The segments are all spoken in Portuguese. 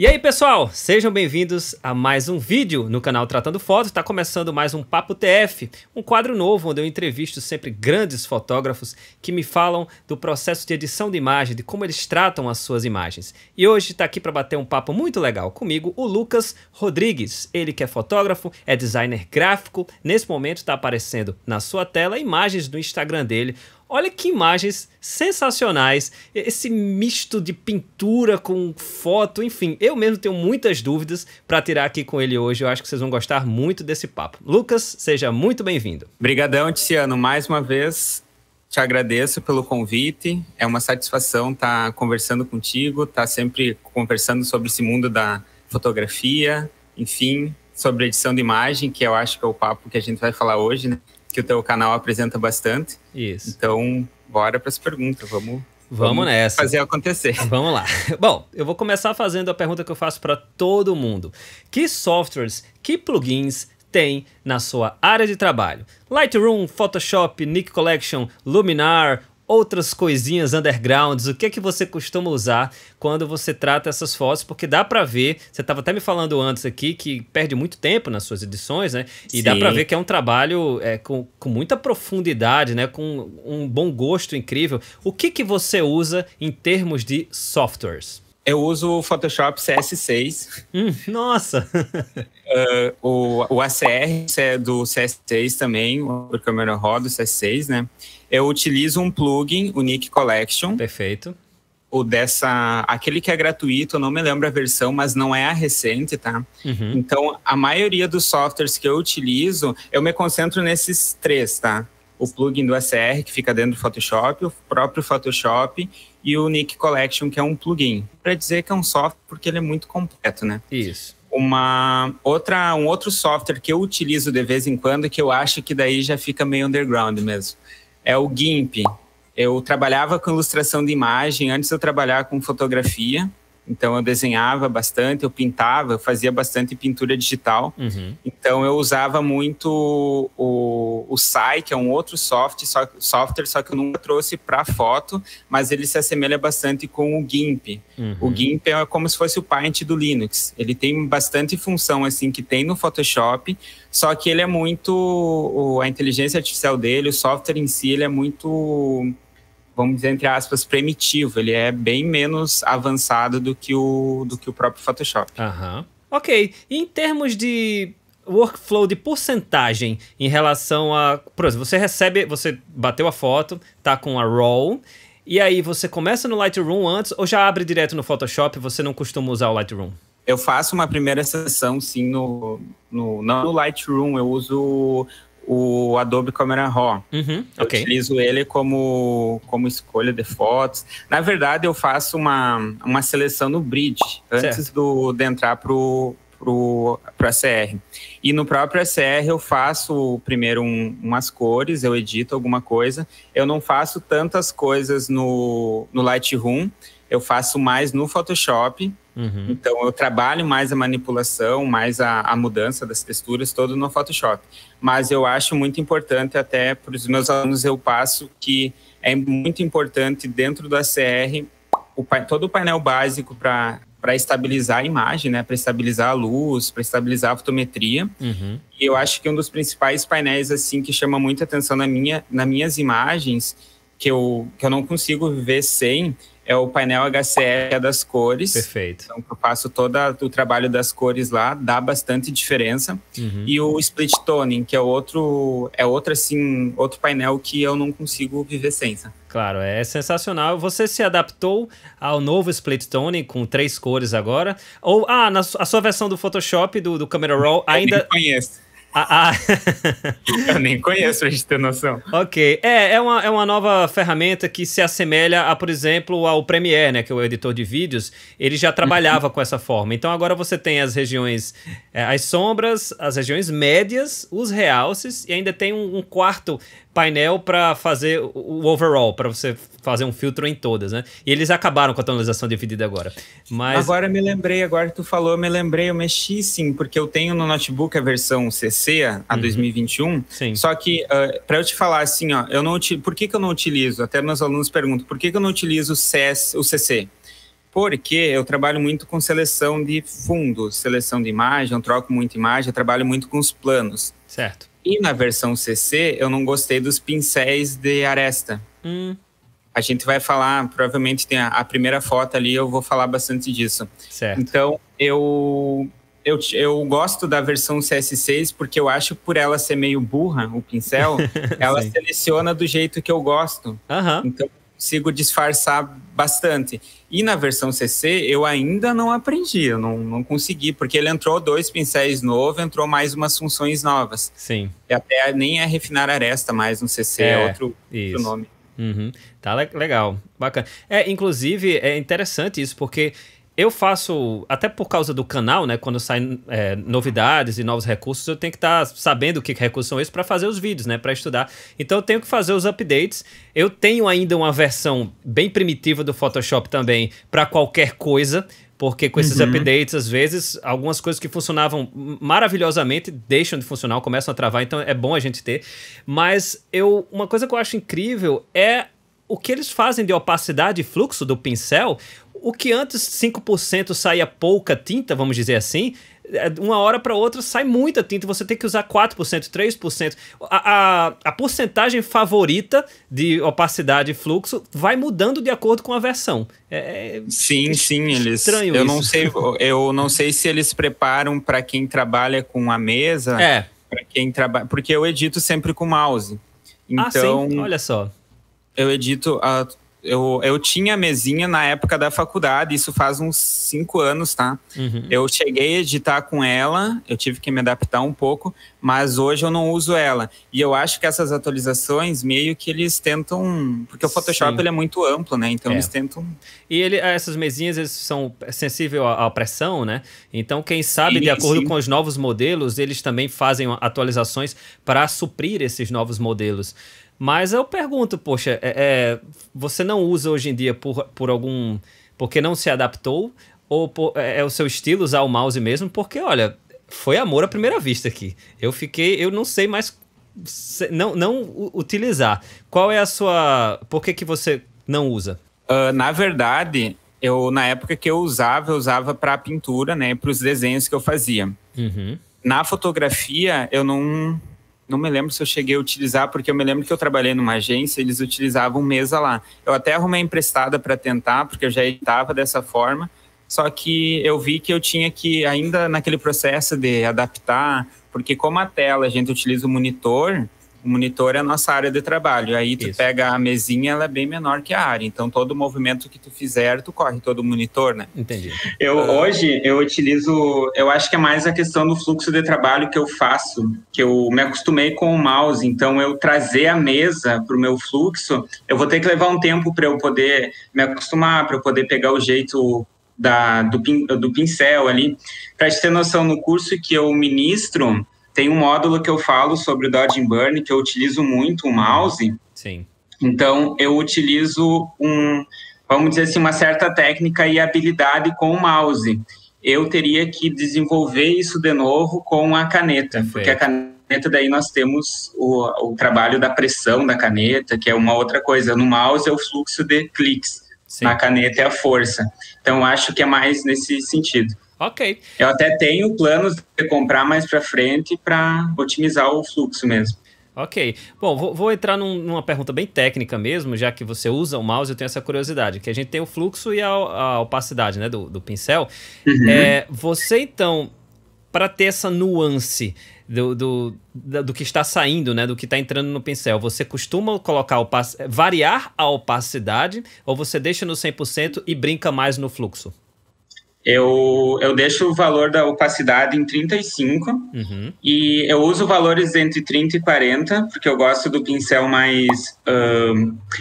E aí, pessoal, sejam bem-vindos a mais um vídeo no canal Tratando Fotos. Está começando mais um Papo TF, um quadro novo onde eu entrevisto sempre grandes fotógrafos que me falam do processo de edição de imagem, de como eles tratam as suas imagens. E hoje está aqui para bater um papo muito legal comigo o Lucas Rodrigues. Ele que é fotógrafo, é designer gráfico. Nesse momento está aparecendo na sua tela imagens do Instagram dele Olha que imagens sensacionais, esse misto de pintura com foto, enfim, eu mesmo tenho muitas dúvidas para tirar aqui com ele hoje. Eu acho que vocês vão gostar muito desse papo. Lucas, seja muito bem-vindo. Obrigadão, Tiziano, mais uma vez. Te agradeço pelo convite. É uma satisfação estar conversando contigo, estar sempre conversando sobre esse mundo da fotografia, enfim, sobre edição de imagem, que eu acho que é o papo que a gente vai falar hoje, né? Que o teu canal apresenta bastante. Isso. Então, bora para as perguntas. Vamos Vamos, Vamos, nessa. Fazer acontecer. Vamos lá. Bom, eu vou começar fazendo a pergunta que eu faço para todo mundo. Que softwares, que plugins tem na sua área de trabalho? Lightroom, Photoshop, Nick Collection, Luminar, outras coisinhas undergrounds, o que é que você costuma usar quando você trata essas fotos, porque dá para ver, você estava até me falando antes aqui que perde muito tempo nas suas edições, né? E Sim. dá para ver que é um trabalho é, com, com muita profundidade, né? Com um bom gosto incrível. O que que você usa em termos de softwares? Eu uso o Photoshop CS6. Hum, nossa! uh, o, o ACR é do CS6 também, porque eu me rodo CS6, né? Eu utilizo um plugin, o Nick Collection. Perfeito. O dessa. Aquele que é gratuito, eu não me lembro a versão, mas não é a recente, tá? Uhum. Então, a maioria dos softwares que eu utilizo, eu me concentro nesses três, tá? O plugin do ACR, que fica dentro do Photoshop, o próprio Photoshop e o Nick Collection, que é um plugin. Para dizer que é um software, porque ele é muito completo, né? Isso. Uma outra, um outro software que eu utilizo de vez em quando, que eu acho que daí já fica meio underground mesmo é o GIMP. Eu trabalhava com ilustração de imagem antes eu trabalhar com fotografia. Então eu desenhava bastante, eu pintava, eu fazia bastante pintura digital. Uhum. Então eu usava muito o, o Sai, que é um outro software, só, software, só que eu nunca trouxe para foto, mas ele se assemelha bastante com o GIMP. Uhum. O GIMP é como se fosse o Paint do Linux. Ele tem bastante função assim que tem no Photoshop, só que ele é muito a inteligência artificial dele, o software em si, ele é muito vamos dizer, entre aspas, primitivo. Ele é bem menos avançado do que o, do que o próprio Photoshop. Aham. Ok. E em termos de workflow de porcentagem em relação a. Por exemplo, você recebe, você bateu a foto, tá com a RAW, e aí você começa no Lightroom antes ou já abre direto no Photoshop e você não costuma usar o Lightroom? Eu faço uma primeira sessão, sim, no, no, não no Lightroom, eu uso o Adobe Camera Raw. Uhum, eu okay. utilizo ele como, como escolha de fotos. Na verdade, eu faço uma, uma seleção no Bridge antes do, de entrar para o pro, pro ACR. E no próprio ACR eu faço primeiro um, umas cores, eu edito alguma coisa. Eu não faço tantas coisas no, no Lightroom, eu faço mais no Photoshop Uhum. Então eu trabalho mais a manipulação, mais a, a, mudança das texturas, todo no Photoshop. Mas eu acho muito importante, até para os meus alunos, eu passo que é muito importante dentro do ACR o, todo o painel básico para para estabilizar a imagem, né, para estabilizar a luz, para estabilizar a fotometria. Uhum. E eu acho que um dos principais painéis assim que chama muita atenção na minha, nas minhas imagens, que eu, que eu não consigo viver sem, é o painel HCR das cores. Perfeito. Então, eu faço todo o trabalho das cores lá, dá bastante diferença. Uhum. E o split toning, que é outro, é outro assim, outro painel que eu não consigo viver sem. Claro, é sensacional. Você se adaptou ao novo split toning com três cores agora? Ou ah, na a sua versão do Photoshop do, do Camera Raw ainda? Eu conheço. Ah, ah. Eu nem conheço, a gente ter noção. Ok. É, é uma, é uma nova ferramenta que se assemelha a, por exemplo, ao Premiere, né? Que é o editor de vídeos. Ele já trabalhava uhum. com essa forma. Então agora você tem as regiões, é, as sombras, as regiões médias, os realces e ainda tem um, um quarto painel para fazer o overall, para você fazer um filtro em todas, né? E eles acabaram com a tonalização dividida agora. Mas agora me lembrei, agora que tu falou, eu me lembrei, eu mexi sim, porque eu tenho no notebook a versão CC, a uhum. 2021. Sim. Só que uh, ah, para eu te falar assim, ó, eu não por que, que eu não utilizo? Até meus alunos perguntam, por que, que eu não utilizo o CS, o CC? porque eu trabalho muito com seleção de fundos, seleção de imagem, eu troco muita imagem, eu trabalho muito com os planos. Certo. E na versão CC, eu não gostei dos pincéis de aresta. Hum. A gente vai falar, provavelmente tem a, a, primeira foto ali, eu vou falar bastante disso. Certo. Então, eu, eu, eu gosto da versão CS6 porque eu acho por ela ser meio burra, o pincel, ela seleciona do jeito que eu gosto. Uhum. Então, consigo disfarçar bastante. E na versão CC eu ainda não aprendi, eu não, não consegui, porque ele entrou dois pincéis novos, entrou mais umas funções novas. Sim. E até nem é refinar aresta mais no CC, é, é outro, outro, nome. Uhum. Tá legal, bacana. É, inclusive, é interessante isso, porque eu faço, até por causa do canal, né? Quando saem é, novidades e novos recursos, eu tenho que estar tá sabendo o que recursos são esses para fazer os vídeos, né? Para estudar. Então eu tenho que fazer os updates. Eu tenho ainda uma versão bem primitiva do Photoshop também para qualquer coisa. Porque com esses uhum. updates, às vezes, algumas coisas que funcionavam maravilhosamente deixam de funcionar, começam a travar, então é bom a gente ter. Mas eu, uma coisa que eu acho incrível é o que eles fazem de opacidade e fluxo do pincel, o que antes 5% saía pouca tinta, vamos dizer assim, é, uma hora para outra sai muita tinta, você tem que usar 4%, 3%. A, a, a porcentagem favorita de opacidade e fluxo vai mudando de acordo com a versão. É, é sim, sim, eles. Estranho eu isso. não sei, eu não sei se eles preparam para quem trabalha com a mesa. É. Para quem trabalha, porque eu edito sempre com mouse. Então, ah, sim? Então, olha só. Eu edito a eu, eu tinha mesinha na época da faculdade, isso faz uns cinco anos, tá? Uhum. Eu cheguei a editar com ela, eu tive que me adaptar um pouco, mas hoje eu não uso ela. E eu acho que essas atualizações, meio que eles tentam. Porque o Photoshop ele é muito amplo, né? Então é. eles tentam. E ele, essas mesinhas eles são sensíveis à, à pressão, né? Então, quem sabe, sim, de acordo sim. com os novos modelos, eles também fazem atualizações para suprir esses novos modelos. Mas eu pergunto, poxa, é, é, você não usa hoje em dia por, por algum. porque não se adaptou? Ou por, é, é o seu estilo usar o mouse mesmo? Porque, olha, foi amor à primeira vista aqui. Eu fiquei. Eu não sei mais. Não, não utilizar. Qual é a sua. Por que, que você não usa? Uh, na verdade, eu na época que eu usava, eu usava para pintura, né? Para os desenhos que eu fazia. Uhum. Na fotografia, eu não não me lembro se eu cheguei a utilizar, porque eu me lembro que eu trabalhei numa agência, eles utilizavam mesa lá. Eu até arrumei emprestada para tentar, porque eu já editava dessa forma, só que eu vi que eu tinha que, ainda naquele processo de adaptar, porque como a tela a gente utiliza o monitor, o monitor é a nossa área de trabalho. Aí tu Isso. pega a mesinha, ela é bem menor que a área. Então todo movimento que tu fizer, tu corre todo o monitor, né? Entendi. Eu uh... hoje eu utilizo, eu acho que é mais a questão do fluxo de trabalho que eu faço, que eu me acostumei com o mouse. Então eu trazer a mesa para o meu fluxo, eu vou ter que levar um tempo para eu poder me acostumar, para eu poder pegar o jeito da, do, do pincel ali. Para te ter noção, no curso que eu ministro tem um módulo que eu falo sobre o Dodge Burn, que eu utilizo muito o mouse. Sim. Então, eu utilizo um, vamos dizer assim, uma certa técnica e habilidade com o mouse. Eu teria que desenvolver isso de novo com a caneta, Perfeito. porque a caneta daí nós temos o, o trabalho da pressão da caneta, que é uma outra coisa. No mouse é o fluxo de cliques, Sim. na caneta é a força. Então, acho que é mais nesse sentido. Ok. Eu até tenho planos de comprar mais para frente para otimizar o fluxo mesmo. Ok. Bom, vou, vou entrar num, numa pergunta bem técnica mesmo, já que você usa o mouse, eu tenho essa curiosidade, que a gente tem o fluxo e a, a opacidade né, do, do pincel. Uhum. É, você, então, para ter essa nuance do, do, do, que está saindo, né, do que está entrando no pincel, você costuma colocar variar a opacidade ou você deixa no 100% e brinca mais no fluxo? Eu, eu deixo o valor da opacidade em 35 uhum. e eu uso valores entre 30 e 40, porque eu gosto do pincel mais.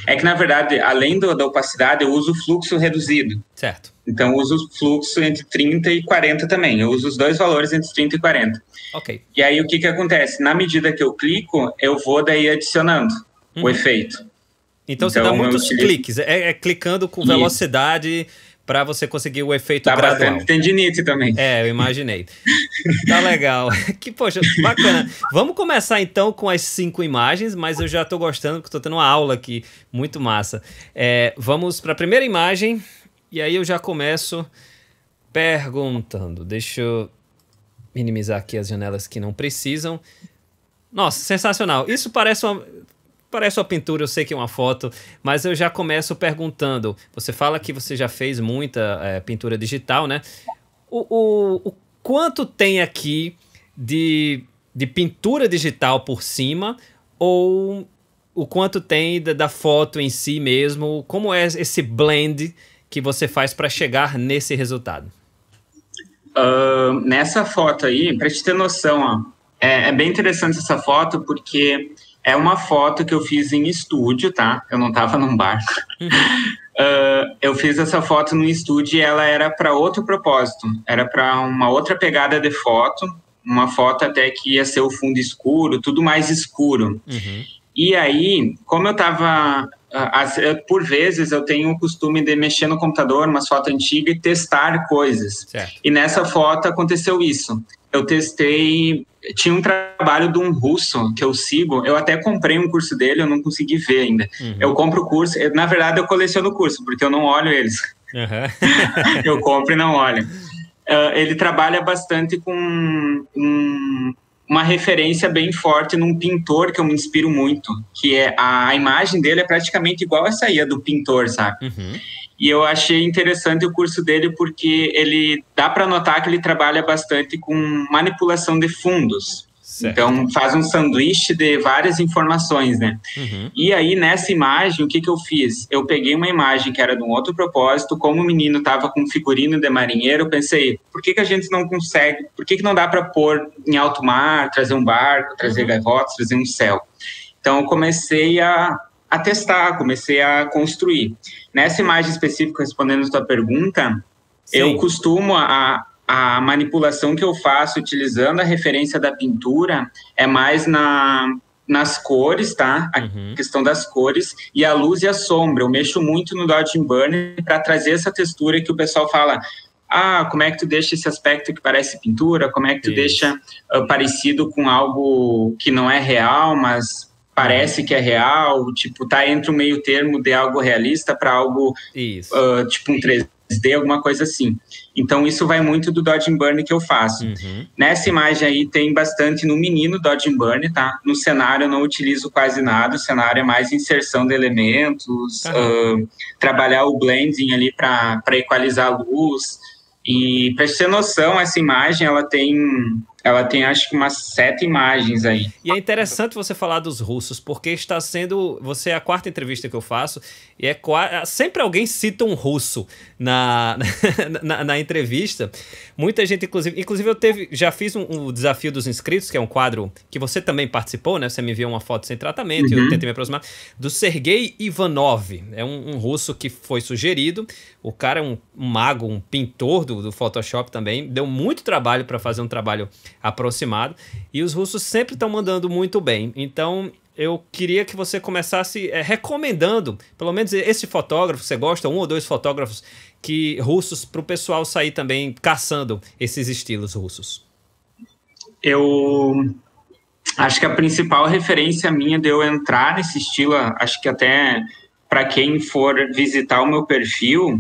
É que, na verdade, além do, da opacidade, eu uso fluxo reduzido. Certo. Então, eu uso fluxo entre 30 e 40 também. Eu uso os dois valores entre 30 e 40. Ok. E aí, o que, que acontece? Na medida que eu clico, eu vou daí adicionando uhum. o efeito. Então, então você dá muitos cliques. É, é, clicando com velocidade. Isso para você conseguir o efeito Dá gradual. bastante tendinite também. É, eu imaginei. tá legal. Que, poxa, bacana. Vamos começar então com as cinco imagens, mas eu já tô gostando, porque tô tendo uma aula aqui, muito massa. É, vamos para a primeira imagem. E aí eu já começo perguntando. Deixa eu minimizar aqui as janelas que não precisam. Nossa, sensacional. Isso parece uma, parece uma pintura, eu sei que é uma foto, mas eu já começo perguntando. Você fala que você já fez muita é, pintura digital, né? O, o, o, quanto tem aqui de, de pintura digital por cima ou o quanto tem da, da foto em si mesmo? Como é esse blend que você faz para chegar nesse resultado? Uh, nessa foto aí, para te ter noção, ó, é, é, bem interessante essa foto porque é uma foto que eu fiz em estúdio, tá? Eu não estava num bar. Uh, eu fiz essa foto no estúdio e ela era para outro propósito. Era para uma outra pegada de foto, uma foto até que ia ser o fundo escuro, tudo mais escuro. Uhum. E aí, como eu estava por vezes eu tenho o costume de mexer no computador, umas fotos antigas e testar coisas. Certo. E nessa foto aconteceu isso. Eu testei, tinha um trabalho de um russo que eu sigo, eu até comprei um curso dele, eu não consegui ver ainda. Uhum. Eu compro o curso, na verdade eu coleciono o curso, porque eu não olho eles. Uhum. eu compro e não olho. Uh, ele trabalha bastante com um, uma referência bem forte num pintor que eu me inspiro muito, que é a imagem dele é praticamente igual essa aí, a do pintor, sabe? Uhum. E eu achei interessante o curso dele porque ele dá para notar que ele trabalha bastante com manipulação de fundos. Certo. Então, faz um sanduíche de várias informações, né? Uhum. E aí, nessa imagem, o que, que eu fiz? Eu peguei uma imagem que era de um outro propósito, como o menino estava com figurino de marinheiro, eu pensei, por que, que a gente não consegue, por que, que não dá para pôr em alto mar, trazer um barco, trazer uhum. gaivotas, trazer um céu? Então, eu comecei a, a testar, comecei a construir. Nessa imagem específica, respondendo a tua pergunta, Sim. eu costumo a, a manipulação que eu faço utilizando a referência da pintura é mais na, nas cores, tá? A uhum. questão das cores e a luz e a sombra. Eu mexo muito no Dodge Burn para trazer essa textura que o pessoal fala. Ah, como é que tu deixa esse aspecto que parece pintura? Como é que tu Isso. deixa uh, parecido com algo que não é real, mas parece que é real? Tipo, tá entre o meio termo de algo realista para algo uh, tipo um 3D, alguma coisa assim. Então, isso vai muito do Dodge and Burn que eu faço. Uhum. Nessa imagem aí tem bastante no menino Dodge and Burn, tá? No cenário eu não utilizo quase nada, o cenário é mais inserção de elementos, uhum. uh, trabalhar o blending ali para equalizar a luz. E para ter noção, essa imagem ela tem ela tem acho que umas sete imagens aí. E é interessante você falar dos russos, porque está sendo. Você é a quarta entrevista que eu faço, e é sempre alguém cita um russo na, na, na, entrevista. Muita gente, inclusive. Inclusive, eu teve, já fiz um, um, desafio dos inscritos, que é um quadro que você também participou, né? Você me enviou uma foto sem tratamento uhum. e eu tentei me aproximar. Do Sergei Ivanov. É um, um, russo que foi sugerido. O cara é um, um mago, um pintor do, do Photoshop também. Deu muito trabalho para fazer um trabalho aproximado. E os russos sempre estão mandando muito bem. Então, eu queria que você começasse é, recomendando, pelo menos esse fotógrafo, você gosta, um ou dois fotógrafos que russos, para o pessoal sair também caçando esses estilos russos. Eu acho que a principal referência minha de eu entrar nesse estilo, acho que até para quem for visitar o meu perfil,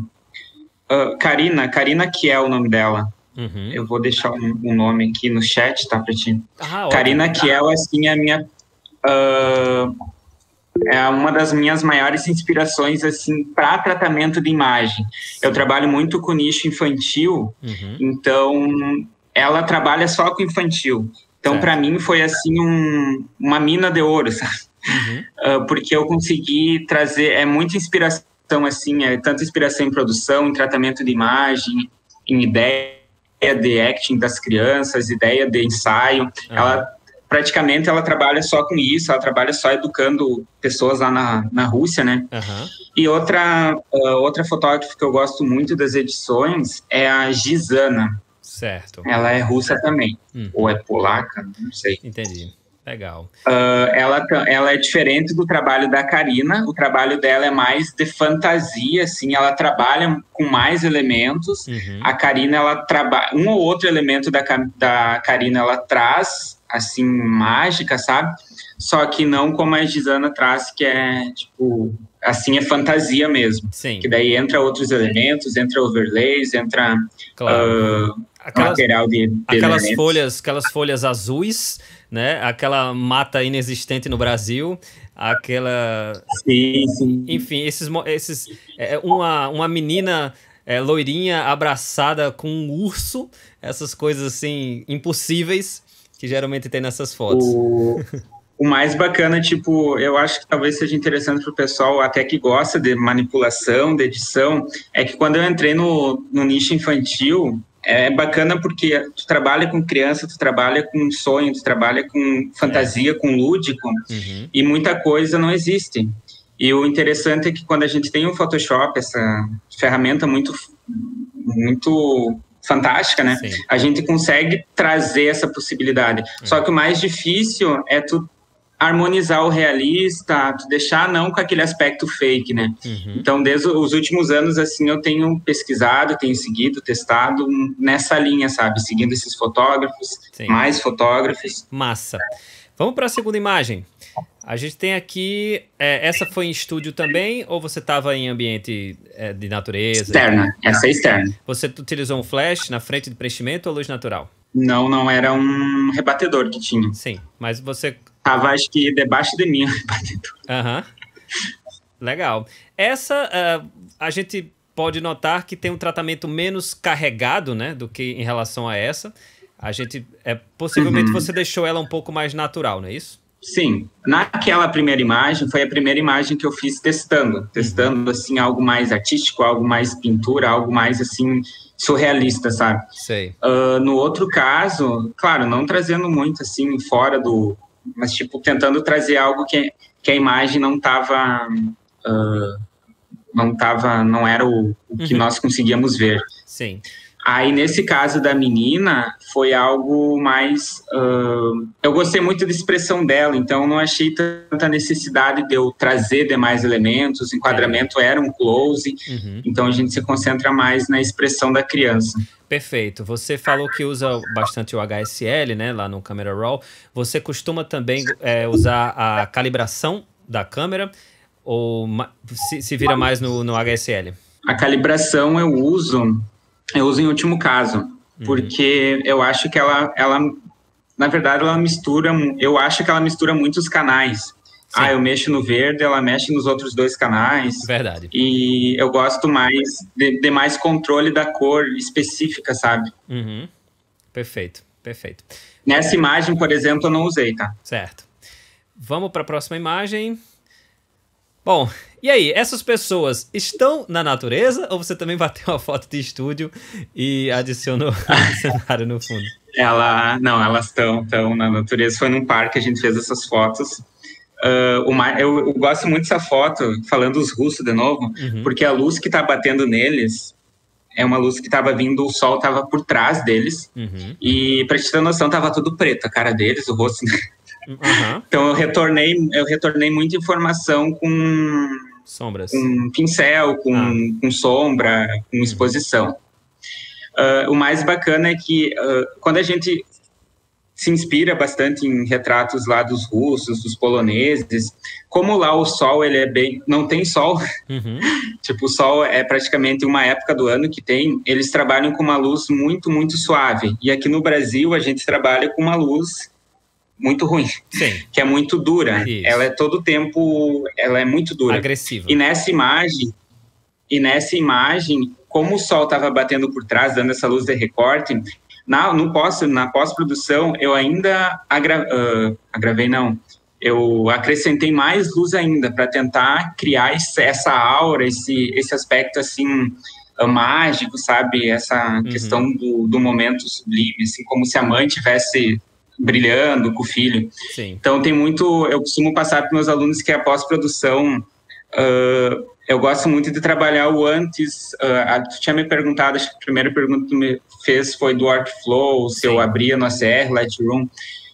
uh, Karina, Karina que é o nome dela. Uhum. Eu vou deixar um, um, nome aqui no chat, tá, pra ti? Ah, Karina Kiel, assim, é a minha... Uh, é uma das minhas maiores inspirações, assim, para tratamento de imagem. Eu trabalho muito com nicho infantil, uhum. então ela trabalha só com infantil. Então, para mim, foi, assim, um, uma mina de ouro, sabe? Uhum. Uh, porque eu consegui trazer... É muita inspiração, assim, é tanta inspiração em produção, em tratamento de imagem, em ideia ideia de acting das crianças, ideia de ensaio. Uhum. Ela praticamente ela trabalha só com isso, ela trabalha só educando pessoas lá na, na Rússia, né? Uhum. E outra, uh, outra fotógrafa que eu gosto muito das edições é a Gisana. Certo. Ela é russa também, uhum. ou é polaca, não sei. Entendi. Legal. Uh, ela, ela é diferente do trabalho da Karina. O trabalho dela é mais de fantasia, assim. Ela trabalha com mais elementos. Uhum. A Karina, ela trabalha... Um ou outro elemento da, da Karina, ela traz assim, mágica, sabe? Só que não como a Gisana traz, que é, tipo, assim, é fantasia mesmo. Sim. Que daí entra outros elementos, entra overlays, entra claro. uh, aquelas, material de, de aquelas folhas, aquelas folhas azuis, né? Aquela mata inexistente no Brasil, aquela... Sim, sim. Enfim, esses... esses é, uma, uma menina é, loirinha abraçada com um urso, essas coisas assim impossíveis que geralmente tem nessas fotos. O, o mais bacana, tipo, eu acho que talvez seja interessante para o pessoal até que gosta de manipulação, de edição, é que quando eu entrei no, no nicho infantil, é bacana porque tu trabalha com criança, tu trabalha com sonho, tu trabalha com fantasia, com lúdico, uhum. e muita coisa não existe. E o interessante é que quando a gente tem o Photoshop, essa ferramenta muito, muito fantástica, né? Sim. A gente consegue trazer essa possibilidade. Uhum. Só que o mais difícil é tu harmonizar o realista, deixar não com aquele aspecto fake, né? Uhum. Então, desde os últimos anos, assim, eu tenho pesquisado, tenho seguido, testado nessa linha, sabe? Seguindo esses fotógrafos, Sim. mais fotógrafos. Massa. Vamos para a segunda imagem. A gente tem aqui. É, essa foi em estúdio também ou você estava em ambiente é, de natureza? Externa, essa é externa. Você utilizou um flash na frente de preenchimento ou luz natural? Não, não, era um rebatedor que tinha. Sim, mas você. Tava, acho que, debaixo de mim. Aham. Uhum. Legal. Essa, uh, a gente pode notar que tem um tratamento menos carregado, né, do que em relação a essa. A gente, é, possivelmente uhum. você deixou ela um pouco mais natural, não é isso? Sim, naquela primeira imagem foi a primeira imagem que eu fiz testando, testando assim algo mais artístico, algo mais pintura, algo mais assim surrealista, sabe? Sei. Uh, no outro caso, claro, não trazendo muito assim fora do, mas tipo tentando trazer algo que, que a imagem não estava, uh, não tava, não era o, o que uhum. nós conseguíamos ver. Sim. Aí, nesse caso da menina, foi algo mais. Uh, eu gostei muito da expressão dela, então não achei tanta necessidade de eu trazer demais elementos. O enquadramento era um close, uhum. então a gente se concentra mais na expressão da criança. Perfeito. Você falou que usa bastante o HSL, né, lá no Camera Raw. Você costuma também é, usar a calibração da câmera ou se, se vira mais no, no HSL? A calibração eu uso eu uso em último caso, uhum. porque eu acho que ela, ela, na verdade, ela mistura, eu acho que ela mistura muitos canais. Sim. Ah, eu mexo no verde, ela mexe nos outros dois canais. Verdade. E eu gosto mais de, de mais controle da cor específica, sabe? Uhum. Perfeito, perfeito. Nessa imagem, por exemplo, eu não usei, tá? Certo. Vamos para a próxima imagem. Bom, e aí, essas pessoas estão na natureza ou você também bateu uma foto de estúdio e adicionou o cenário no fundo? Ela, não, elas estão estão na natureza. Foi num parque que a gente fez essas fotos. Uh, uma, eu, eu, gosto muito dessa foto, falando os russos de novo, uhum. porque a luz que está batendo neles é uma luz que estava vindo, o sol estava por trás deles. Uhum. E para te ter noção, estava tudo preto, a cara deles, o rosto. Uhum. Então eu retornei, eu retornei muita informação com sombras, com pincel, com, ah. com sombra, com exposição. Uh, o mais bacana é que uh, quando a gente se inspira bastante em retratos lá dos russos, dos poloneses, como lá o sol ele é bem, não tem sol, uhum. tipo o sol é praticamente uma época do ano que tem, eles trabalham com uma luz muito muito suave. E aqui no Brasil a gente trabalha com uma luz muito ruim, Sim. que é muito dura. Isso. Ela é todo tempo, ela é muito dura. Agressiva. E nessa imagem, e nessa imagem, como o sol estava batendo por trás, dando essa luz de recorte, na, no pós, na pós-produção eu ainda agra, uh, agravei, não, eu acrescentei mais luz ainda para tentar criar esse, essa aura, esse, esse aspecto assim mágico, sabe? Essa uhum. questão do, do momento sublime, assim, como se a mãe tivesse brilhando com o filho. Sim. Então tem muito, eu costumo passar para meus alunos que a pós-produção, uh, eu gosto muito de trabalhar o antes. Uh, tu tinha me perguntado, acho que a primeira pergunta que tu me fez foi do workflow, se Sim. eu abria no ACR, Lightroom.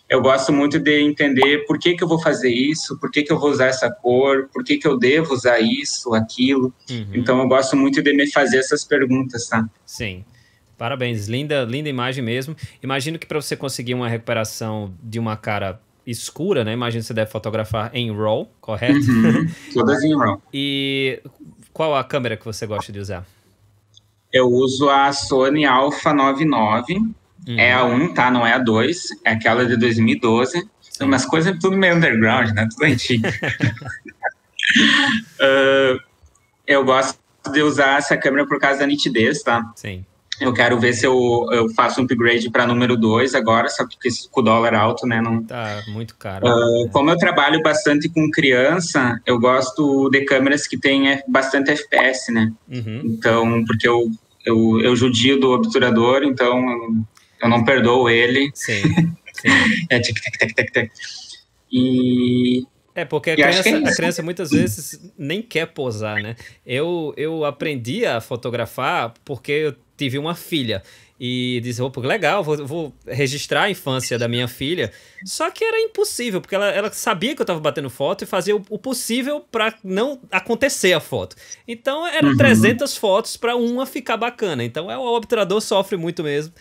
Eu gosto muito de entender por que, que eu vou fazer isso, por que, que eu vou usar essa cor, por que, que eu devo usar isso, aquilo. Uhum. Então eu gosto muito de me fazer essas perguntas, tá? Sim. Parabéns, linda, linda imagem mesmo. Imagino que para você conseguir uma recuperação de uma cara escura, né? Imagino que você deve fotografar em RAW, correto? Uhum, todas em RAW. e qual a câmera que você gosta de usar? Eu uso a Sony Alpha 99. Uhum. É a 1, tá? Não é a 2. É aquela de 2012. Sim. Umas coisas tudo meio underground, né? Tudo antigo. uh, eu gosto de usar essa câmera por causa da nitidez, tá? Sim. Eu quero ver se eu, eu faço um upgrade para número 2 agora, só porque com o dólar alto, né? Não... Tá muito caro. Uh, como eu trabalho bastante com criança, eu gosto de câmeras que têm bastante FPS, né? Uhum. Então, porque eu, eu, eu judio do obturador, então eu não perdoo ele. Sim. sim. é tic, tic, tic, tic, tic. E é, porque a criança, é a criança, muitas vezes nem quer posar, né? Eu, eu aprendi a fotografar porque eu tive uma filha. E disse, oh, legal, vou, vou, registrar a infância da minha filha. Só que era impossível, porque ela, ela sabia que eu estava batendo foto e fazia o, o possível para não acontecer a foto. Então eram uhum. 300 fotos para uma ficar bacana. Então é, o obturador sofre muito mesmo,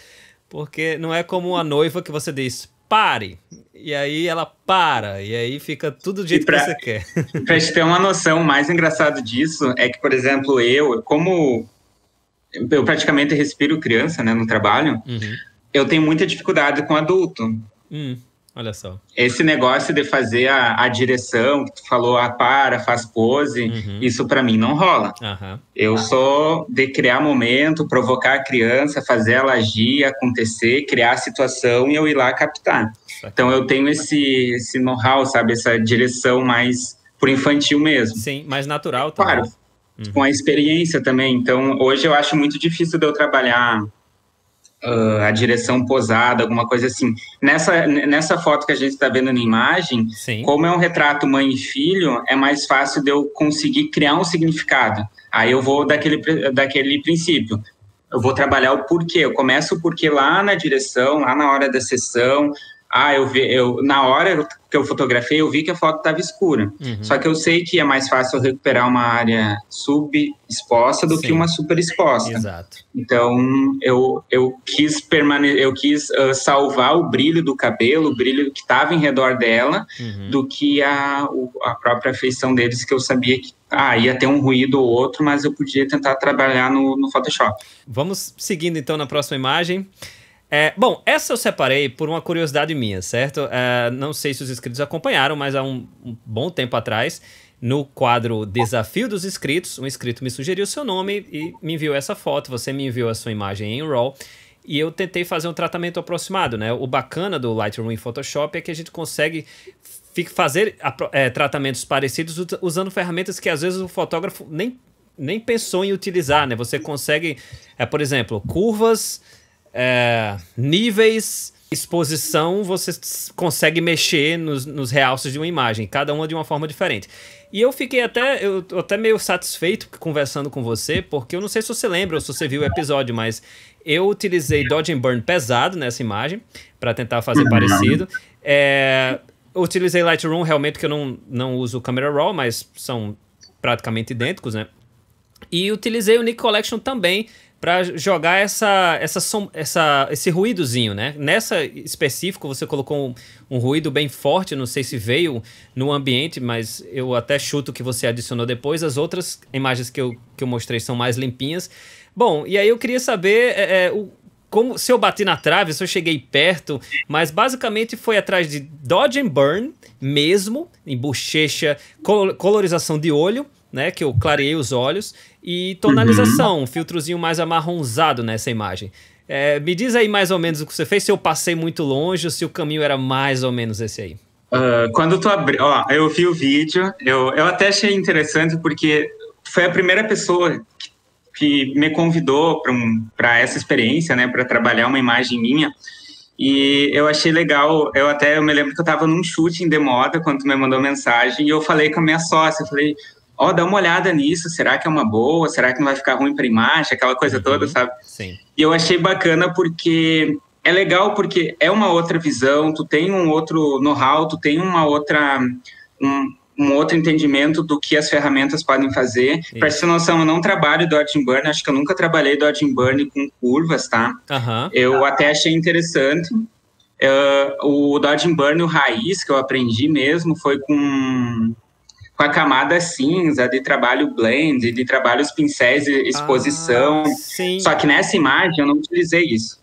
porque não é como a noiva que você diz, pare. E aí ela para, e aí fica tudo do jeito pra, que você quer. Pra gente ter uma noção, o mais engraçado disso é que, por exemplo, eu, como eu praticamente respiro criança, né, no trabalho, uhum. eu tenho muita dificuldade com adulto. Hum, olha só. Esse negócio de fazer a, a direção, que tu falou, a ah, para, faz pose, uhum. isso para mim não rola. Uhum. Eu sou de criar momento, provocar a criança, fazer ela agir, acontecer, criar a situação e eu ir lá captar. Então eu tenho esse, esse know-how, sabe, essa direção mais por infantil mesmo. Sim, mais natural também. Claro, uhum. com a experiência também. Então, hoje eu acho muito difícil de eu trabalhar uh, a direção posada, alguma coisa assim. Nessa, nessa foto que a gente está vendo na imagem, Sim. como é um retrato mãe e filho, é mais fácil de eu conseguir criar um significado. Aí eu vou daquele, daquele princípio. Eu vou trabalhar o porquê. Eu começo o porquê lá na direção, lá na hora da sessão, ah, eu vi, eu na hora que eu fotografei, eu vi que a foto estava escura. Uhum. Só que eu sei que é mais fácil recuperar uma área subexposta do Sim. que uma super exposta. Exato. Então, eu, eu quis permane eu quis uh, salvar o brilho do cabelo, o brilho que estava em redor dela, uhum. do que a, o, a própria feição deles, que eu sabia que ah, ia ter um ruído ou outro, mas eu podia tentar trabalhar no, no Photoshop. Vamos seguindo então na próxima imagem. É, bom, essa eu separei por uma curiosidade minha, certo? É, não sei se os inscritos acompanharam, mas há um, um, bom tempo atrás, no quadro Desafio dos Inscritos, um inscrito me sugeriu seu nome e me enviou essa foto. Você me enviou a sua imagem em RAW. E eu tentei fazer um tratamento aproximado, né? O bacana do Lightroom e Photoshop é que a gente consegue fazer é, tratamentos parecidos usando ferramentas que às vezes o fotógrafo nem, nem pensou em utilizar, né? Você consegue, é, por exemplo, curvas é, níveis, exposição, você consegue mexer nos, nos realces de uma imagem, cada uma de uma forma diferente. E eu fiquei até, eu até meio satisfeito conversando com você, porque eu não sei se você lembra ou se você viu o episódio, mas eu utilizei Dodge and Burn pesado nessa imagem, para tentar fazer parecido. É, utilizei Lightroom, realmente, que eu não, não uso Camera Raw, mas são praticamente idênticos, né? E utilizei o Nick Collection também para jogar essa, essa, som, essa, esse ruídozinho, né? Nessa específico, você colocou um, um, ruído bem forte, não sei se veio no ambiente, mas eu até chuto que você adicionou depois. As outras imagens que eu, que eu mostrei são mais limpinhas. Bom, e aí eu queria saber é, é, o, como se eu bati na trave, se eu cheguei perto, mas basicamente foi atrás de Dodge and Burn mesmo, em bochecha, colorização de olho, né? Que eu clareei os olhos e tonalização, uhum. um filtrozinho mais amarronzado nessa imagem. É, me diz aí mais ou menos o que você fez, se eu passei muito longe ou se o caminho era mais ou menos esse aí. Uh, quando tu abriu, ó, eu vi o vídeo, eu, eu até achei interessante porque foi a primeira pessoa que, que me convidou para um, essa experiência, né, para trabalhar uma imagem minha. E eu achei legal, eu até eu me lembro que eu estava num shooting de moda quando tu me mandou mensagem e eu falei com a minha sócia, eu falei, ó, oh, dá uma olhada nisso, será que é uma boa? Será que não vai ficar ruim para imagem? Aquela coisa uhum. toda, sabe? Sim. E eu achei bacana porque é legal porque é uma outra visão, tu tem um outro know-how, tu tem uma outra um, um outro entendimento do que as ferramentas podem fazer. Para ter noção, eu não trabalho Dodge and Burn, acho que eu nunca trabalhei Dodge and Burn com curvas, tá? Uhum. Eu até achei interessante. Uh, o Dodge and Burn, o raiz que eu aprendi mesmo, foi com, com a camada cinza de trabalho blend, de trabalho os pincéis de exposição. Ah, Só que nessa imagem eu não utilizei isso.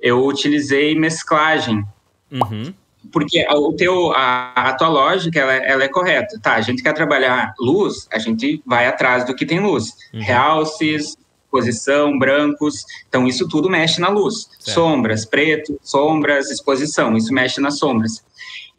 Eu utilizei mesclagem. Uhum porque o teu, a, a tua lógica ela, ela, é correta. Tá, a gente quer trabalhar luz, a gente vai atrás do que tem luz. Uhum. Realces, posição, brancos. Então, isso tudo mexe na luz. Certo. Sombras, preto, sombras, exposição. Isso mexe nas sombras.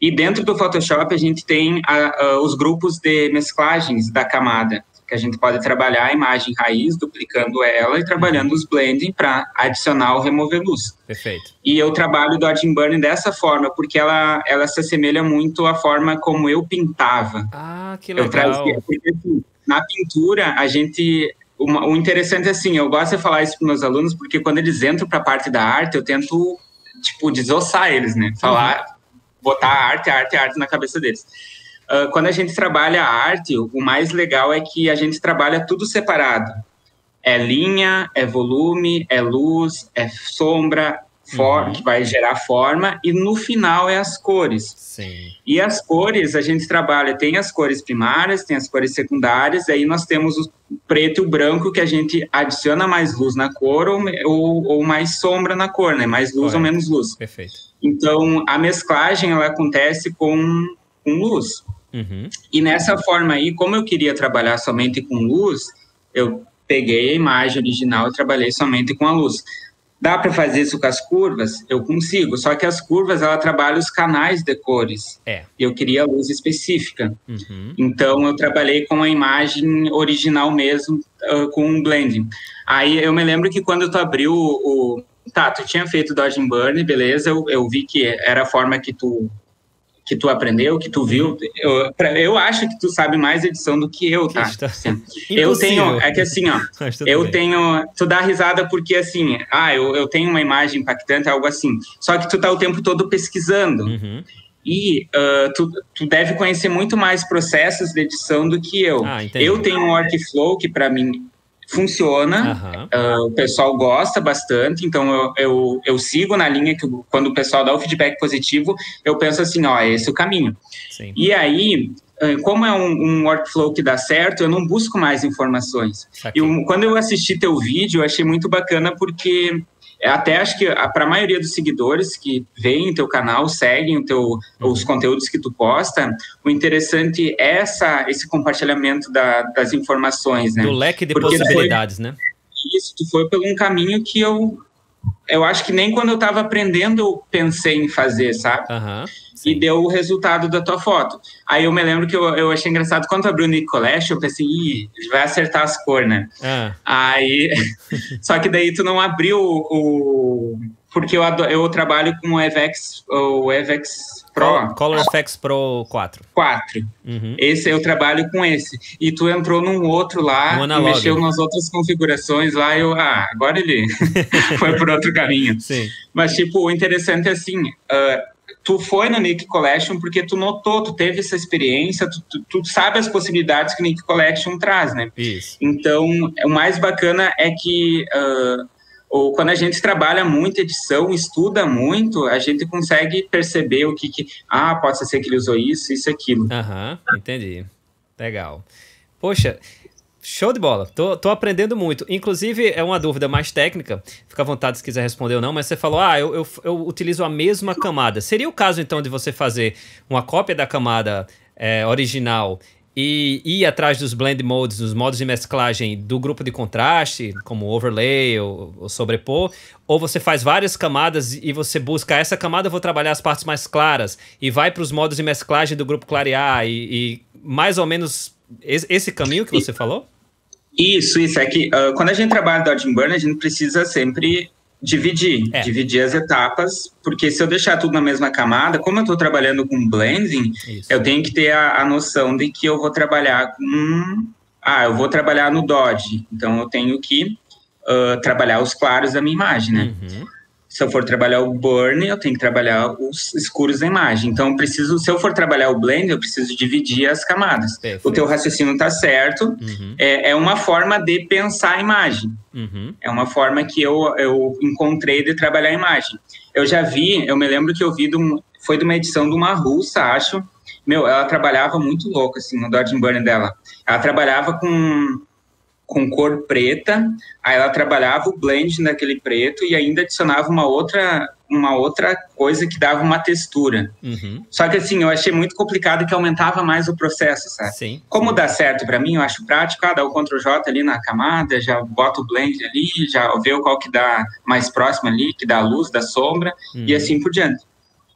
E dentro do Photoshop, a gente tem a, a, os grupos de mesclagens da camada que a gente pode trabalhar a imagem raiz, duplicando ela e trabalhando os blending para adicionar ou remover luz. Perfeito. E eu trabalho do Art Burning dessa forma, porque ela, ela se assemelha muito à forma como eu pintava. Ah, que legal. Eu trazia, porque, assim, na pintura, a gente uma, o interessante é assim, eu gosto de falar isso para meus alunos, porque quando eles entram para a parte da arte, eu tento, tipo, desossar eles, né? Falar, uhum. Botar arte, arte, arte na cabeça deles. Uh, quando a gente trabalha a arte, o mais legal é que a gente trabalha tudo separado. É linha, é volume, é luz, é sombra, for, uhum. que vai gerar forma, e no final é as cores. Sim. E as cores, a gente trabalha, tem as cores primárias, tem as cores secundárias, aí nós temos o preto e o branco, que a gente adiciona mais luz na cor ou, ou, ou mais sombra na cor, né? Mais luz Correto. ou menos luz. Perfeito. Então, a mesclagem, ela acontece com, com luz. Uhum. E nessa forma aí, como eu queria trabalhar somente com luz, eu peguei a imagem original e trabalhei somente com a luz. Dá para fazer isso com as curvas? Eu consigo, só que as curvas ela trabalha os canais de cores. É. Eu queria luz específica. Uhum. Então eu trabalhei com a imagem original mesmo, uh, com um blending. Aí eu me lembro que quando tu abriu o, o Tá, tu tinha feito Dodge and Burn, beleza, eu, eu vi que era a forma que tu que tu aprendeu, que tu viu. Eu, pra, eu acho que tu sabe mais edição do que eu, tá? Eu tenho, é que assim, ó, eu bem. tenho, tu dá risada porque assim, ah, eu, eu tenho uma imagem impactante, algo assim. Só que tu tá o tempo todo pesquisando. Uhum. E uh, tu, tu deve conhecer muito mais processos de edição do que eu. Ah, eu tenho um workflow que para mim funciona, uhum. uh, o pessoal gosta bastante, então eu, eu, eu, sigo na linha que quando o pessoal dá o feedback positivo, eu penso assim, ó, esse é o caminho. Sim. E aí, como é um, um, workflow que dá certo, eu não busco mais informações. E quando eu assisti teu vídeo, eu achei muito bacana porque até acho que para a maioria dos seguidores que veem teu canal, seguem o teu, uhum. os conteúdos que tu posta, o interessante é essa, esse compartilhamento da, das informações, né? Do leque de Porque possibilidades, foi, né? Isso, tu foi por um caminho que eu eu acho que nem quando eu estava aprendendo eu pensei em fazer, sabe? Uhum. E deu o resultado da tua foto. Aí eu me lembro que eu, eu achei engraçado, quando abriu o Nick Collection, eu pensei, ih, vai acertar as cores, né? Ah. Aí, só que daí tu não abriu o... Porque eu, eu trabalho com o EVX, o EVX Pro. Color FX Pro 4. 4. Uhum. Esse eu trabalho com esse. E tu entrou num outro lá um e mexeu nas outras configurações lá. Eu, ah, agora ele foi por outro caminho. Sim. Mas, tipo, o interessante é assim: uh, tu foi no Nick Collection porque tu notou, tu teve essa experiência, tu, tu, tu, sabe as possibilidades que o Nick Collection traz, né? Isso. Então, o mais bacana é que uh, ou quando a gente trabalha muito edição, estuda muito, a gente consegue perceber o que, que ah, pode ser que ele usou isso, isso, aquilo. Aham, uhum, entendi. Legal. Poxa, Show de bola. Tô, tô aprendendo muito. Inclusive, é uma dúvida mais técnica. Fica à vontade se quiser responder ou não, mas você falou, ah, eu, eu, eu utilizo a mesma camada. Seria o caso, então, de você fazer uma cópia da camada é, original e ir atrás dos blend modes, dos modos de mesclagem do grupo de contraste, como overlay ou, ou sobrepor, ou você faz várias camadas e você busca essa camada, eu vou trabalhar as partes mais claras e vai para os modos de mesclagem do grupo clarear e, e mais ou menos esse caminho que você falou? Isso, isso. É que uh, quando a gente trabalha Dodge and Burn, a gente precisa sempre dividir, é. dividir as etapas, porque se eu deixar tudo na mesma camada, como eu estou trabalhando com blending, isso. eu tenho que ter a, a, noção de que eu vou trabalhar com... Ah, eu vou trabalhar no Dodge, então eu tenho que uh, trabalhar os claros da minha imagem, né? Uhum. se eu for trabalhar o burn, eu tenho que trabalhar os escuros da imagem. Então, eu preciso, se eu for trabalhar o blend, eu preciso dividir as camadas. Perfeito. O teu raciocínio está certo. Uhum. É, é, uma forma de pensar a imagem. Uhum. É uma forma que eu, eu encontrei de trabalhar a imagem. Eu já vi, eu me lembro que eu vi, de um, foi de uma edição de uma russa, acho. Meu, ela trabalhava muito louco, assim, no Dodge Burn dela. Ela trabalhava com com cor preta, aí ela trabalhava o blend naquele preto e ainda adicionava uma outra uma outra coisa que dava uma textura. Uhum. Só que assim, eu achei muito complicado que aumentava mais o processo, sabe? Sim. Como dá certo para mim, eu acho prático, ah, dá o Ctrl J ali na camada, já bota o blend ali, já vê qual que dá mais próximo ali, que dá a luz, da sombra, uhum. e assim por diante.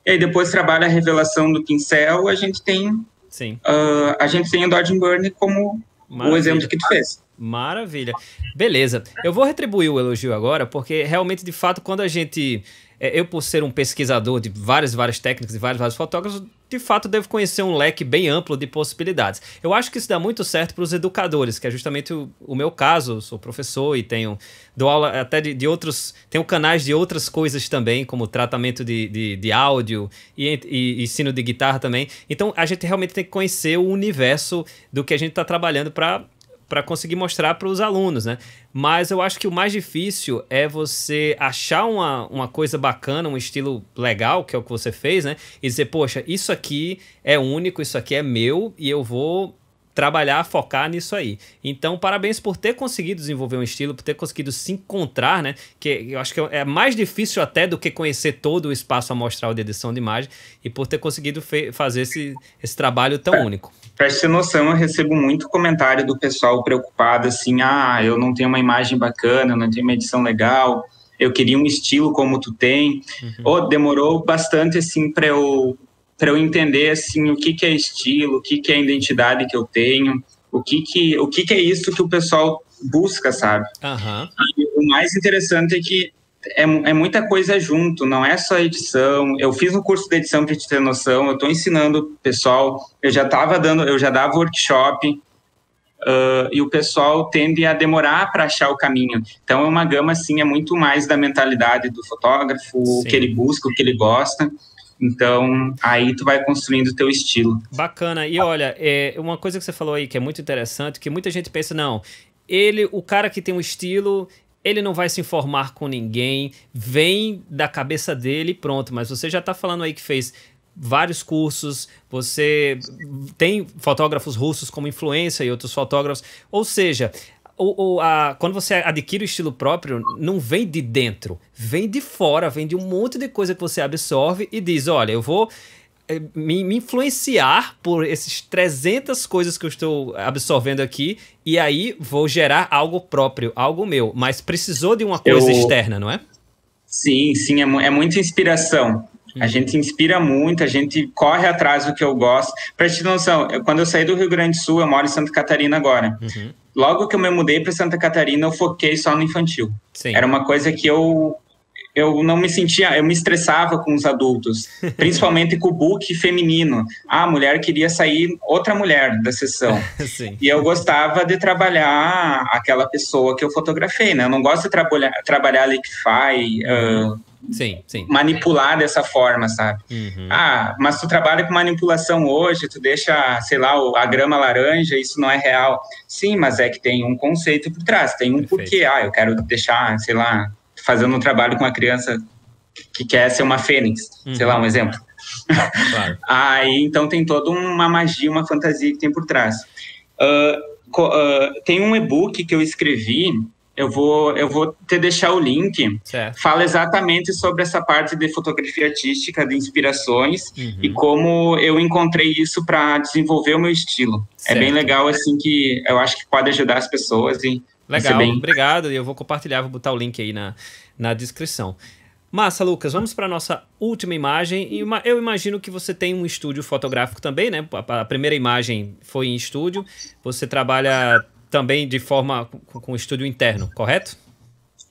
E aí depois trabalha a revelação do pincel, a gente tem Sim. Uh, a gente tem o Dodge Burn como Maravilha. o exemplo que tu fez. Maravilha. Beleza. Eu vou retribuir o elogio agora, porque realmente, de fato, quando a gente. É, eu, por ser um pesquisador de várias, várias técnicas e vários, vários fotógrafos, de fato devo conhecer um leque bem amplo de possibilidades. Eu acho que isso dá muito certo para os educadores, que é justamente o, o, meu caso. Eu sou professor e tenho dou aula até de, de, outros. Tenho canais de outras coisas também, como tratamento de, de, de áudio e, e, ensino de guitarra também. Então a gente realmente tem que conhecer o universo do que a gente está trabalhando para para conseguir mostrar para os alunos, né? Mas eu acho que o mais difícil é você achar uma, uma coisa bacana, um estilo legal, que é o que você fez, né? E dizer, poxa, isso aqui é único, isso aqui é meu e eu vou trabalhar, focar nisso aí. Então, parabéns por ter conseguido desenvolver um estilo, por ter conseguido se encontrar, né? Que eu acho que é mais difícil até do que conhecer todo o espaço amostral de edição de imagem e por ter conseguido fazer esse, esse trabalho tão é. único. Para ter noção, eu recebo muito comentário do pessoal preocupado, assim, ah, eu não tenho uma imagem bacana, não tenho uma edição legal, eu queria um estilo como tu tem. Uhum. Oh, demorou bastante, assim, para eu para eu entender assim o que, que é estilo, o que, que é identidade que eu tenho, o que que o que, que é isso que o pessoal busca, sabe? Uhum. o mais interessante é que é, é, muita coisa junto, não é só edição. Eu fiz um curso de edição para te ter noção. Eu estou ensinando o pessoal. Eu já estava dando, eu já dava workshop uh, e o pessoal tende a demorar para achar o caminho. Então é uma gama assim, é muito mais da mentalidade do fotógrafo, Sim. o que ele busca, o que ele gosta. Então, aí tu vai construindo o teu estilo. Bacana. E olha, é uma coisa que você falou aí que é muito interessante, que muita gente pensa, não, ele, o cara que tem um estilo, ele não vai se informar com ninguém, vem da cabeça dele pronto. Mas você já está falando aí que fez vários cursos, você tem fotógrafos russos como influência e outros fotógrafos. Ou seja, o, o, a, quando você adquire o estilo próprio, não vem de dentro, vem de fora, vem de um monte de coisa que você absorve e diz: olha, eu vou me, me, influenciar por esses 300 coisas que eu estou absorvendo aqui e aí vou gerar algo próprio, algo meu. Mas precisou de uma coisa eu... externa, não é? Sim, sim, é, é muita inspiração. A uhum. gente inspira muito, a gente corre atrás do que eu gosto. Pra te noção, eu, quando eu saí do Rio Grande do Sul, eu moro em Santa Catarina agora. Uhum. Logo que eu me mudei para Santa Catarina, eu foquei só no infantil. Sim. Era uma coisa que eu eu não me sentia, eu me estressava com os adultos, principalmente com o book feminino. Ah, a mulher queria sair outra mulher da sessão. E eu gostava de trabalhar aquela pessoa que eu fotografei, né? Eu não gosto de trabalhar, trabalhar Liquify, uh, Sim, sim. manipular dessa forma, sabe? Uhum. Ah, mas tu trabalha com manipulação hoje, tu deixa, sei lá, a grama laranja, isso não é real. Sim, mas é que tem um conceito por trás, tem um Perfeito. porquê. Ah, eu quero deixar, sei lá, fazendo um trabalho com uma criança que quer ser uma fênix, uhum. sei lá, um uhum. exemplo. Claro. Aí, então, tem toda uma magia, uma fantasia que tem por trás. Uh, uh, tem um e-book que eu escrevi eu vou, eu vou te deixar o link. Certo. Fala exatamente sobre essa parte de fotografia artística, de inspirações uhum. e como eu encontrei isso para desenvolver o meu estilo. Certo. É bem legal, assim, que eu acho que pode ajudar as pessoas e Legal, bem... obrigado. E eu vou compartilhar, vou botar o link aí na, na descrição. Massa, Lucas, vamos para a nossa última imagem. E uma, eu imagino que você tem um estúdio fotográfico também, né? A, a primeira imagem foi em estúdio. Você trabalha também de forma com, com estúdio interno, correto?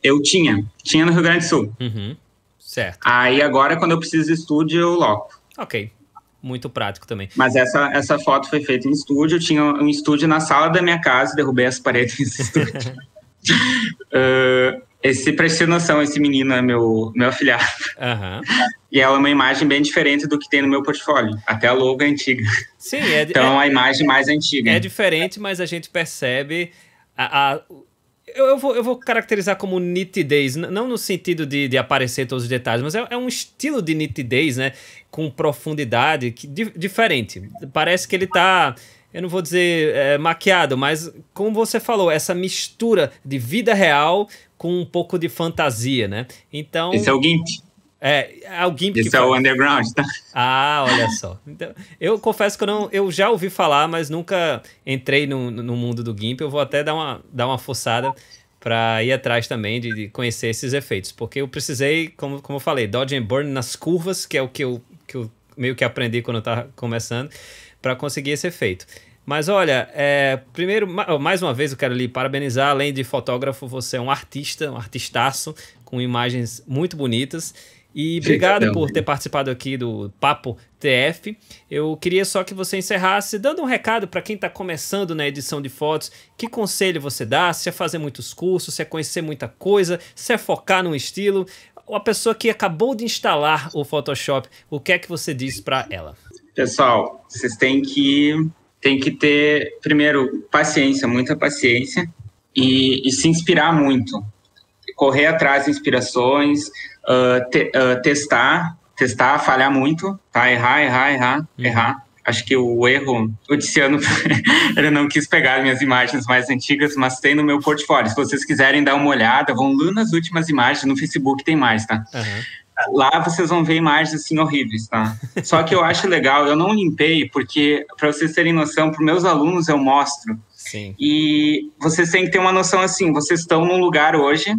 Eu tinha. Tinha no Rio Grande do Sul. Uhum, certo. Aí agora, quando eu preciso de estúdio, eu loco. Ok. Muito prático também. Mas essa, essa foto foi feita em estúdio. Tinha um estúdio na sala da minha casa, derrubei as paredes desse estúdio. uh, esse, pra ter noção, esse menino é meu, meu afilhado. Uhum. E ela é uma imagem bem diferente do que tem no meu portfólio. Até a logo é antiga. Sim, é. Então, é, a imagem mais antiga. É diferente, mas a gente percebe a, a eu, eu, vou, eu vou caracterizar como nitidez, não no sentido de, de aparecer todos os detalhes, mas é, é um estilo de nitidez, né? Com profundidade que, di, diferente. Parece que ele tá eu não vou dizer é, maquiado, mas como você falou, essa mistura de vida real com um pouco de fantasia, né? Então. Esse é o GIMP. É, é o GIMP. Esse é o underground, tá? Ah, olha só. Então, eu confesso que eu, não, eu já ouvi falar, mas nunca entrei no, no mundo do GIMP. Eu vou até dar uma, dar uma forçada para ir atrás também de, de, conhecer esses efeitos, porque eu precisei, como, como eu falei, dodge and burn nas curvas, que é o que eu, que eu meio que aprendi quando eu estava começando, para conseguir esse efeito. Mas olha, é, primeiro, mais uma vez eu quero lhe parabenizar. Além de fotógrafo, você é um artista, um artistaço, com imagens muito bonitas. E obrigado por ter participado aqui do Papo TF. Eu queria só que você encerrasse dando um recado para quem está começando na edição de fotos. Que conselho você dá? Se é fazer muitos cursos, se é conhecer muita coisa, se é focar num estilo. A pessoa que acabou de instalar o Photoshop, o que é que você diz para ela? Pessoal, vocês têm que tem que ter, primeiro, paciência, muita paciência e, e se inspirar muito. Correr atrás de inspirações, uh, te, uh, testar, testar, falhar muito, tá? Errar, errar, errar, uhum. errar. Acho que o erro, o Tiziano, ele não quis pegar minhas imagens mais antigas, mas tem no meu portfólio. Se vocês quiserem dar uma olhada, vão lá nas últimas imagens, no Facebook tem mais, tá? Uhum. Lá vocês vão ver imagens assim horríveis, tá? Só que eu acho legal, eu não limpei porque para vocês terem noção, para meus alunos eu mostro. Sim. E vocês têm que ter uma noção assim, vocês estão num lugar hoje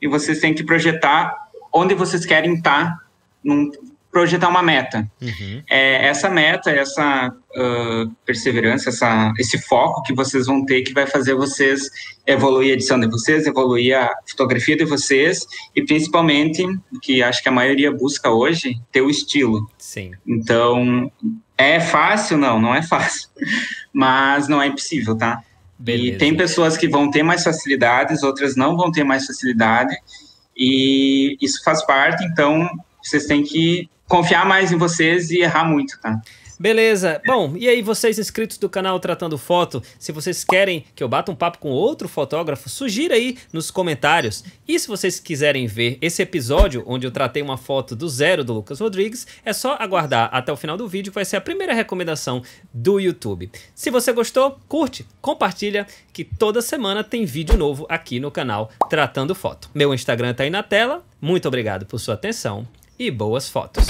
e vocês têm que projetar onde vocês querem estar num, projetar uma meta. Uhum. É, essa meta, essa uh, perseverança, essa, esse foco que vocês vão ter que vai fazer vocês evoluir a edição de vocês, evoluir a fotografia de vocês e principalmente, que acho que a maioria busca hoje, ter o estilo. Sim. Então, é fácil? Não, não é fácil. Mas não é impossível, tá? Beleza. E tem pessoas que vão ter mais facilidades, outras não vão ter mais facilidade. E isso faz parte, então vocês têm que confiar mais em vocês e errar muito, tá? Beleza. Bom, e aí vocês inscritos do canal Tratando Foto, se vocês querem que eu bata um papo com outro fotógrafo, sugira aí nos comentários. E se vocês quiserem ver esse episódio onde eu tratei uma foto do zero do Lucas Rodrigues, é só aguardar até o final do vídeo que vai ser a primeira recomendação do YouTube. Se você gostou, curte, compartilha, que toda semana tem vídeo novo aqui no canal Tratando Foto. Meu Instagram tá aí na tela. Muito obrigado por sua atenção e boas fotos.